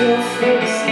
your face.